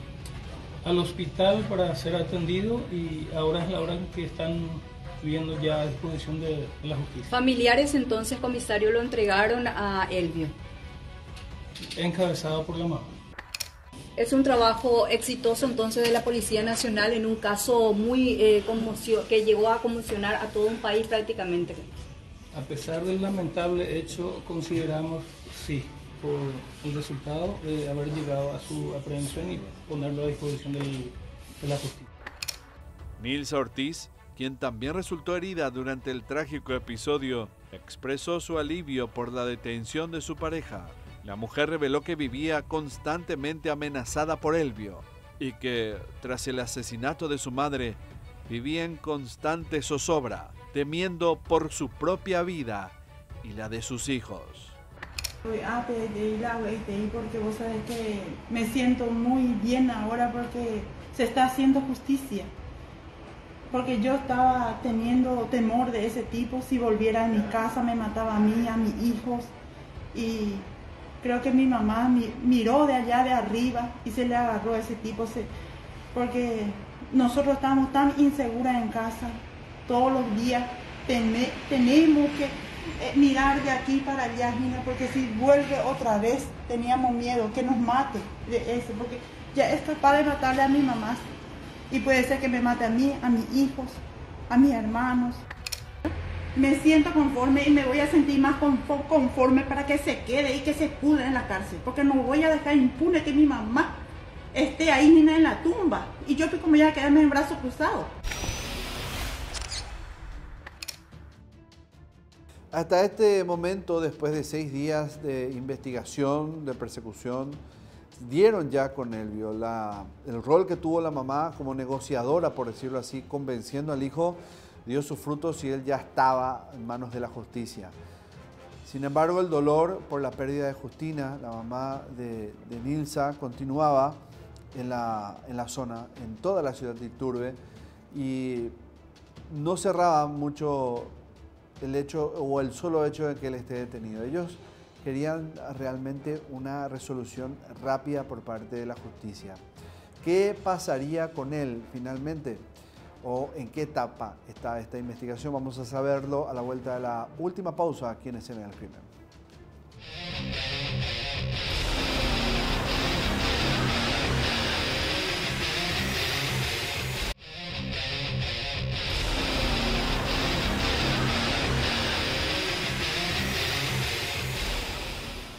al hospital para ser atendido y ahora es la hora en que están viendo ya a disposición de, la justicia. Familiares entonces, comisario, lo entregaron a Elvio. Encabezado por la mamá. Es un trabajo exitoso entonces de la Policía Nacional en un caso muy eh, que llegó a conmocionar a todo un país prácticamente. A pesar del lamentable hecho, consideramos sí por el resultado de haber llegado a su aprehensión y ponerlo a disposición de la justicia. Nilsa Ortiz, quien también resultó herida durante el trágico episodio, expresó su alivio por la detención de su pareja. La mujer reveló que vivía constantemente amenazada por Elvio y que, tras el asesinato de su madre, vivía en constante zozobra, temiendo por su propia vida y la de sus hijos. Soy APDI, la USDI, porque vos sabés que me siento muy bien ahora porque se está haciendo justicia. Porque yo estaba teniendo temor de ese tipo, si volviera a mi casa me mataba a mí, a mis hijos. Y creo que mi mamá mi- miró de allá de arriba y se le agarró a ese tipo, se- porque nosotros estábamos tan inseguras en casa todos los días. Tene- tenemos que eh, mirar de aquí para allá, Gina, porque si vuelve otra vez, teníamos miedo que nos mate de eso, porque ya es capaz matarle a mi mamá y puede ser que me mate a mí, a mis hijos, a mis hermanos. Me siento conforme y me voy a sentir más confo- conforme para que se quede y que se pudre en la cárcel, porque no voy a dejar impune que mi mamá esté ahí, en la tumba, y yo como ya quedarme en brazos cruzados. Hasta este momento, después de seis días de investigación, de persecución, dieron ya con Elvio la, el rol que tuvo la mamá como negociadora, por decirlo así, convenciendo al hijo, dio sus frutos y él ya estaba en manos de la justicia. Sin embargo, el dolor por la pérdida de Justina, la mamá de, Nilsa, continuaba en la, en la zona, en toda la ciudad de Iturbe, y no cerraba mucho el hecho o el solo hecho de que él esté detenido. Ellos querían realmente una resolución rápida por parte de la justicia. ¿Qué pasaría con él finalmente? o en qué etapa está esta investigación. Vamos a saberlo a la vuelta de la última pausa aquí en Escena del Crimen.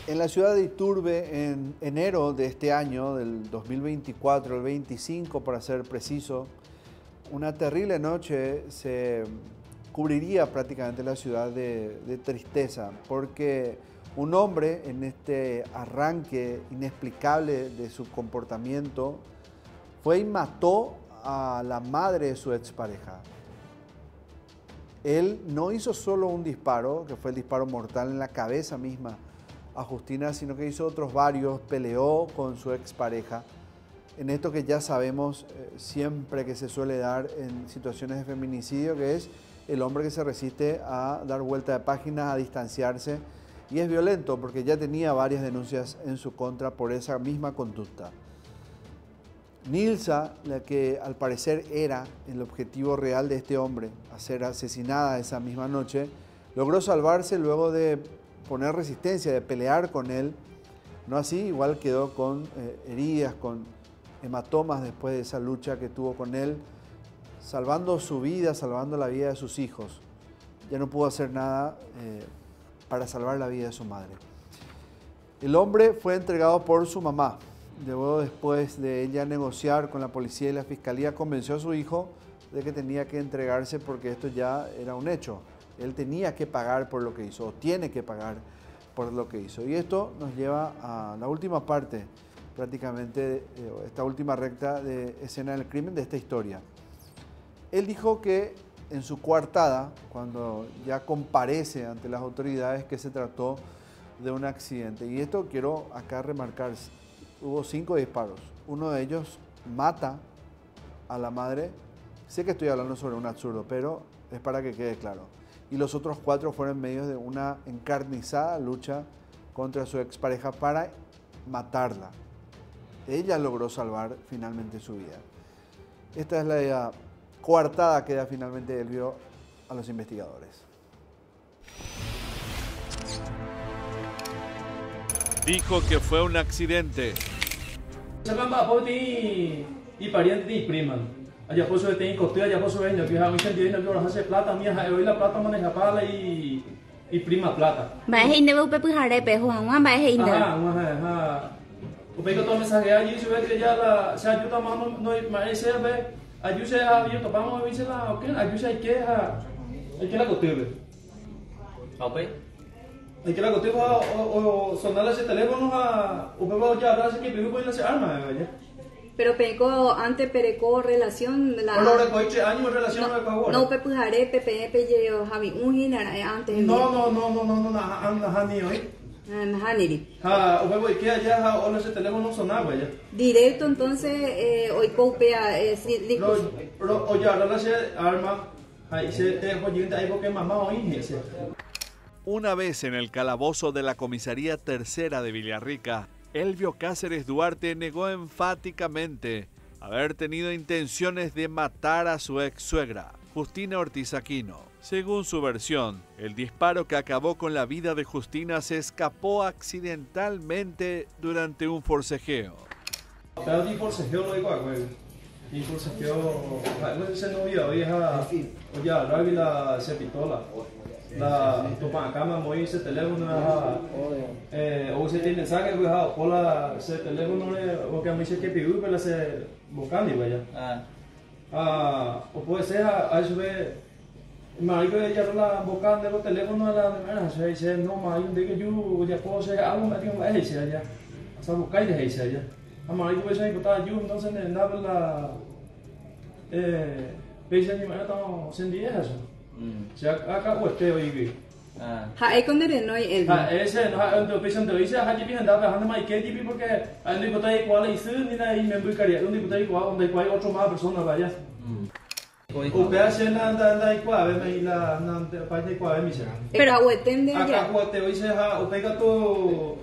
En la ciudad de Iturbe, en enero de este año, del 2024, el 25 para ser preciso, una terrible noche se cubriría prácticamente la ciudad de, tristeza, porque un hombre en este arranque inexplicable de su comportamiento fue y mató a la madre de su expareja. Él no hizo solo un disparo, que fue el disparo mortal en la cabeza misma a Justina, sino que hizo otros varios, peleó con su expareja. En esto que ya sabemos eh, siempre que se suele dar en situaciones de feminicidio, que es el hombre que se resiste a dar vuelta de página, a distanciarse, y es violento porque ya tenía varias denuncias en su contra por esa misma conducta. Nilsa, la que al parecer era el objetivo real de este hombre, a ser asesinada esa misma noche, logró salvarse luego de poner resistencia, de pelear con él. No así, igual quedó con eh, heridas, con hematomas después de esa lucha que tuvo con él, salvando su vida, salvando la vida de sus hijos. Ya no pudo hacer nada eh, para salvar la vida de su madre. El hombre fue entregado por su mamá. Luego, después de ella negociar con la policía y la fiscalía, convenció a su hijo de que tenía que entregarse porque esto ya era un hecho. Él tenía que pagar por lo que hizo, o tiene que pagar por lo que hizo. Y esto nos lleva a la última parte, prácticamente, eh, esta última recta de escena del crimen de esta historia. Él dijo que en su coartada, cuando ya comparece ante las autoridades, que se trató de un accidente. Y esto quiero acá remarcar, hubo cinco disparos. Uno de ellos mata a la madre. Sé que estoy hablando sobre un absurdo, pero es para que quede claro y los otros cuatro fueron en medio de una encarnizada lucha contra su expareja para matarla. Ella logró salvar finalmente su vida. Esta es la coartada que da finalmente Elvio a los investigadores. Dijo que fue un accidente. Y pariente y prima. Allá por eso tem costeio, allá por eso venho que já me entendi, que ahora hace plata, minha eu la plata maneja pala y y prima plata. Ba he inde upe pu hare pe ho ngwa ba he inde. Ah, ngwa ha ha. Upe ko to mensaje allí se ve que ya la se ayuda más no no se ve ayuda a yo topamos dice la ok ayuda hay que ha hay que la costeio. Ok. Hay que la costeio o o sonar ese teléfono a upe va ya hablar que pido con esa arma, ya. Pero peco antes pereco relación la No lo coche año relación no, con No pe pujare pe pe pe yo habi un hinara antes No no no no no no no anda hani hoy. Haniri. Ha, o voy que allá ha hola ese teléfono sonaba ya. Directo entonces eh, hoy copia eh, si listo. Lo o ya la se arma ahí se te joyente ahí porque mamá hoy. Una vez en el calabozo de la comisaría tercera de Villarrica, Elvio Cáceres Duarte negó enfáticamente haber tenido intenciones de matar a su ex suegra, Justina Ortiz Aquino. Según su versión, el disparo que acabó con la vida de Justina se escapó accidentalmente durante un forcejeo. la topa kama mo ese teléfono eh o se tiene saque pues ha pola ese teléfono o que me dice que pidió pero se buscando vaya. Ah. Ah o puede ser a eso ve marico ya la buscando los teléfonos la manera se dice no un de que yo ya puedo hacer algo me tengo que hacer ya hasta buscar de hacer ya a marico pues ahí botar yo entonces nada la eh veis ni me ha estado sin eso siya akakuat tayo igi. Hae con el no el. Ha ese no ha ando pesan de ise ha ba handa mai ke jibi porque ando botai isu ni na i member kari ando botai igual onde igual otro más persona vaya. O pedazo na anda anda mai la na mi será. Pero aguetende ya. Akakuat tayo ise ha o pega to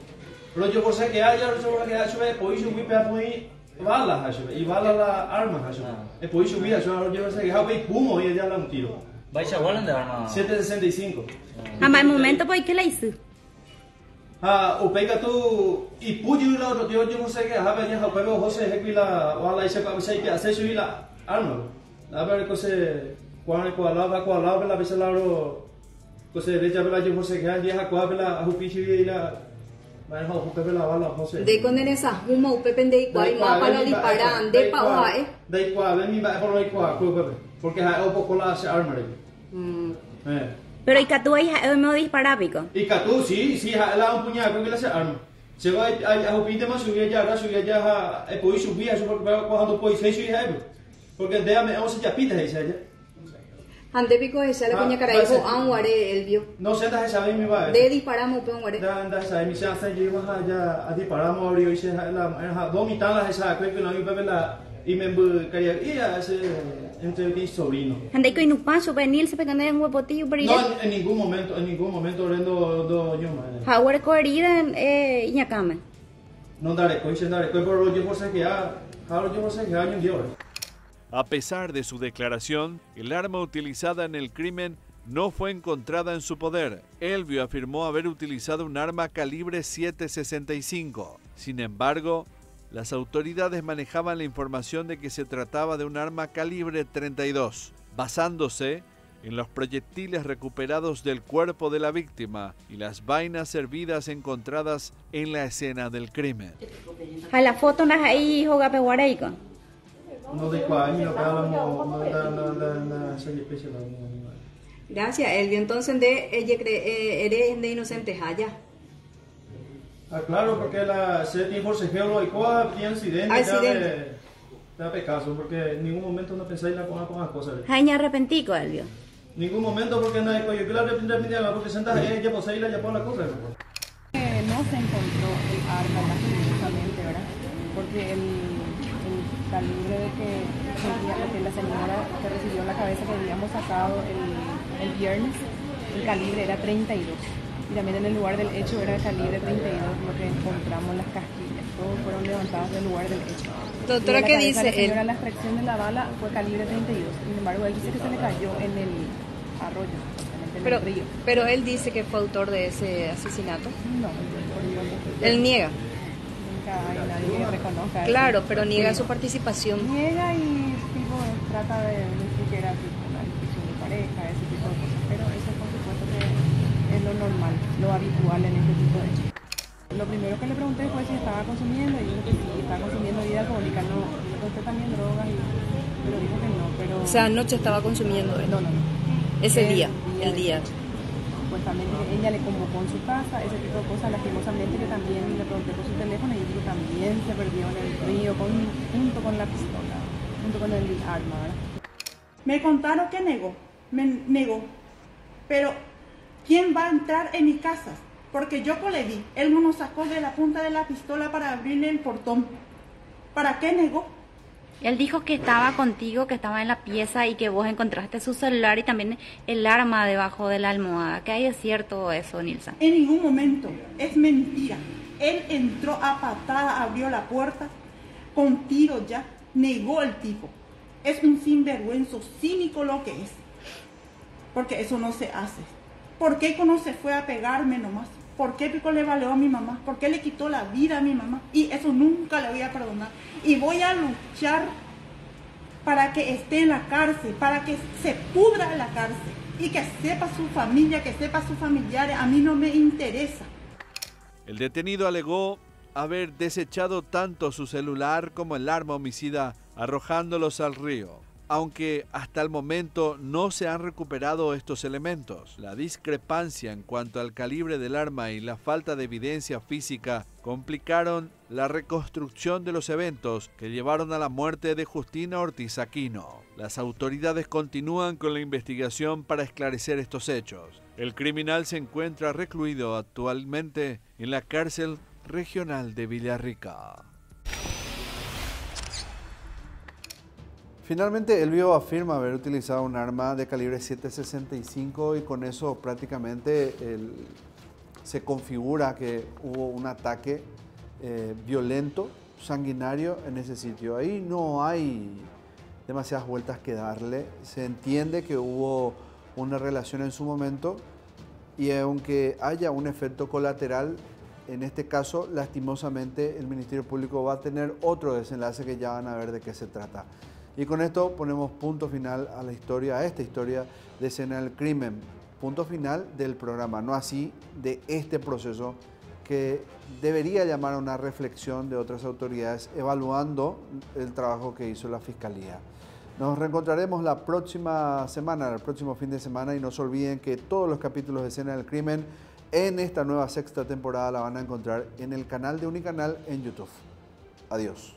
rollo cosa que haya rollo que haya sube un muy pe muy bala hacho y la arma hacho e poi subía yo yo sé que ha ve y la un tiro vai chagualan de arma 765 Ah, mas momento pues que la hizo. Ah, o pega tu e pude lá do dia eu sei que ha venia ha pego José Hequila wala ise pa sei que hace subir la arma a ver que se cuando cuando la cuando la vez la ro que se de ya la yo José que ya ha cuando la a pichi José. De con en esa huma upepe de igual más para disparar de pa oa eh. De igual, ven mi va por igual, porque ha o poco la se arma. Eh. Pero y Catu ahí es medio disparápico. Y Catu, sí, sí, la un puñado, creo que la se arma. Se va a a upinte más subir ya, ahora subir ya, e poi subir, eso porque va cuando poi sei sui hebe. Porque de me vamos a pita aí, seja. Ande pico esa la coña cara dijo anware el vio. No se anda esa mi va. De disparamos pe anware. Da anda esa mi se hace yo va ya a disparamos ahora y se la dos mitad la esa creo que no iba a ver la y me quería ir a ese entre mi sobrino. Ande que no paso pe Nil se pegando en huepotillo pero No, en ningún momento, en ningún momento rendo do yo más. Howard corrida en eh Iñacame. No daré coice daré coice por yo por sé que ya, ahora yo por sé que año dio. A pesar de su declaración, el arma utilizada en el crimen no fue encontrada en su poder. Elvio afirmó haber utilizado un arma calibre 7.65. Sin embargo, las autoridades manejaban la información de que se trataba de un arma calibre 32, basándose en los proyectiles recuperados del cuerpo de la víctima y las vainas servidas encontradas en la escena del crimen. A la foto nas ahí joga. No de cuál, no Gracias, Elvio. Entonces, de ella cree, eh, eres de inocente, Jaya. Ah, claro, porque la se tiene forcejeo y coa tiene accidente, Accidente. ya pe caso, porque en ningún momento no pensáis la ponga con las cosas. Jaña arrepentico, Elvio. Ningún momento porque no hay coyo, que la arrepentida la porque sentas ahí, ya ahí la ya pon la cosa. Eh, no se encontró el arma lastimosamente, ¿verdad? Porque el, el calibre de que, que, que la señora que recibió en la cabeza que habíamos sacado el, el viernes, el calibre era 32. Y también en el lugar del hecho era calibre 32 lo que encontramos las casquillas. Todos fueron levantados del lugar del hecho. Doctora, ¿qué dice La él? la extracción de la bala fue calibre 32. Sin embargo, él dice que se le cayó en el arroyo, en Pero, el río. pero él dice que fue autor de ese asesinato. No. Él niega. Nunca hay nadie que reconozca. Claro, pero niega su participación. Niega y tipo trata de decir que era tipo, una discusión de pareja, ese tipo de cosas. Pero eso por supuesto que es lo normal, lo habitual en este tipo de hechos. Lo primero que le pregunté fue si estaba consumiendo y dijo que sí, estaba consumiendo bebida alcohólica. No, le pregunté también drogas, y, pero dijo que no. Pero, O sea, anoche estaba consumiendo él. No, no, no. Ese El día, el día. Supuestamente ella le convocó en su casa, ese tipo de cosas, lastimosamente que también le pregunté por su teléfono y dijo que también se perdió en el río con, junto con la pistola, junto con el arma, ¿verdad? Me contaron que negó, me negó. Pero, ¿quién va a entrar en mi casa? Porque yo le vi, él no nos sacó de la punta de la pistola para abrirle el portón. ¿Para qué negó? Él dijo que estaba contigo, que estaba en la pieza y que vos encontraste su celular y también el arma debajo de la almohada. ¿Qué hay de cierto eso, Nilsa? En ningún momento, es mentira. Él entró a patada, abrió la puerta, con tiro ya, negó el tipo. Es un sinvergüenzo, cínico lo que es. Porque eso no se hace. ¿Por qué no se fue a pegarme nomás? ¿Por qué Pico le valió a mi mamá? ¿Por qué le quitó la vida a mi mamá? Y eso nunca le voy a perdonar. Y voy a luchar para que esté en la cárcel, para que se pudra en la cárcel y que sepa su familia, que sepa sus familiares. A mí no me interesa. El detenido alegó haber desechado tanto su celular como el arma homicida arrojándolos al río. Aunque hasta el momento no se han recuperado estos elementos, la discrepancia en cuanto al calibre del arma y la falta de evidencia física complicaron la reconstrucción de los eventos que llevaron a la muerte de Justina Ortiz Aquino. Las autoridades continúan con la investigación para esclarecer estos hechos. El criminal se encuentra recluido actualmente en la cárcel regional de Villarrica. Finalmente, Elvio afirma haber utilizado un arma de calibre 7.65 y con eso prácticamente se configura que hubo un ataque eh, violento sanguinario en ese sitio. Ahí no hay demasiadas vueltas que darle. Se entiende que hubo una relación en su momento y aunque haya un efecto colateral, en este caso, lastimosamente, el Ministerio Público va a tener otro desenlace que ya van a ver de qué se trata. Y con esto ponemos punto final a la historia, a esta historia de escena del crimen. Punto final del programa, no así de este proceso que debería llamar a una reflexión de otras autoridades evaluando el trabajo que hizo la Fiscalía. Nos reencontraremos la próxima semana, el próximo fin de semana y no se olviden que todos los capítulos de Escena del Crimen en esta nueva sexta temporada la van a encontrar en el canal de Unicanal en YouTube. Adiós.